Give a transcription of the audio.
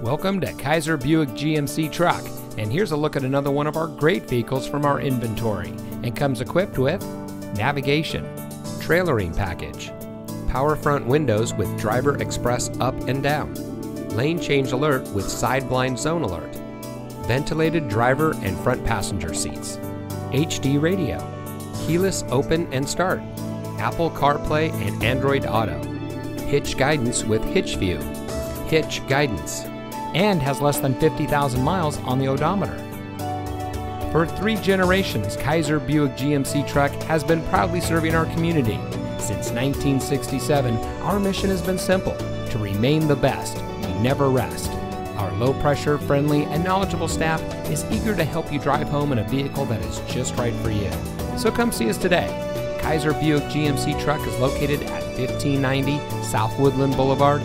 Welcome to Kaiser Buick GMC Truck, and here's a look at another one of our great vehicles from our inventory, and comes equipped with navigation, trailering package, power front windows with driver express up and down, lane change alert with side blind zone alert, ventilated driver and front passenger seats, HD radio, keyless open and start, Apple CarPlay and Android Auto, hitch guidance with hitch view, hitch guidance, and has less than 50,000 miles on the odometer. For three generations, Kaiser Buick GMC Truck has been proudly serving our community. Since 1967, our mission has been simple to remain the best. We never rest. Our low pressure, friendly, and knowledgeable staff is eager to help you drive home in a vehicle that is just right for you. So come see us today. Kaiser Buick GMC Truck is located at 1590 South Woodland Boulevard.